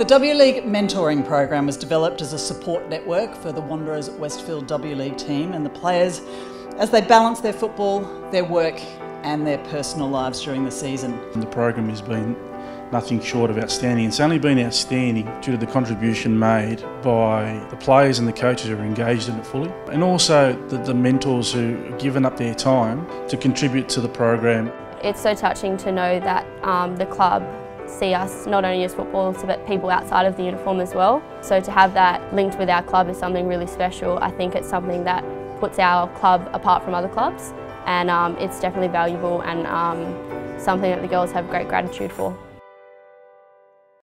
The W League mentoring program was developed as a support network for the Wanderers Westfield W League team and the players as they balance their football, their work and their personal lives during the season. The program has been nothing short of outstanding. It's only been outstanding due to the contribution made by the players and the coaches who are engaged in it fully, and also the, the mentors who have given up their time to contribute to the program. It's so touching to know that um, the club see us not only as footballers but people outside of the uniform as well. So to have that linked with our club is something really special. I think it's something that puts our club apart from other clubs and um, it's definitely valuable and um, something that the girls have great gratitude for.